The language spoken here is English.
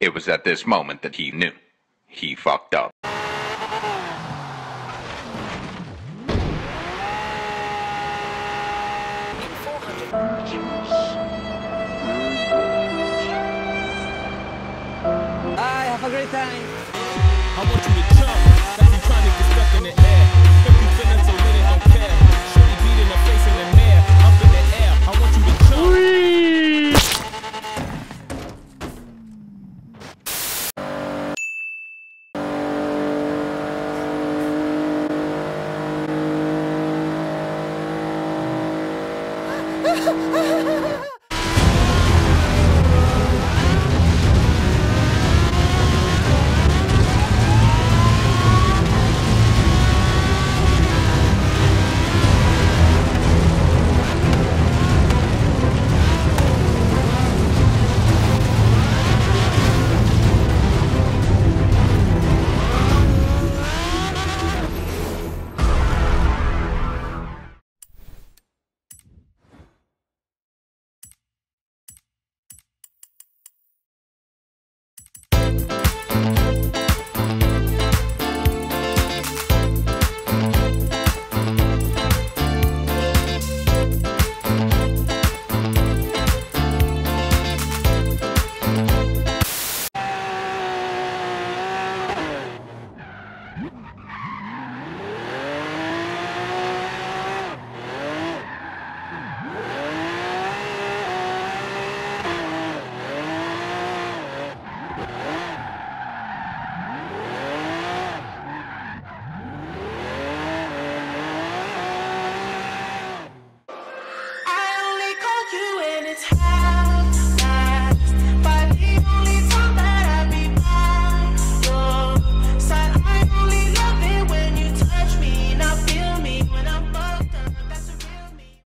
It was at this moment that he knew. He fucked up. I have a great time. Ha ha ha ha! it's high.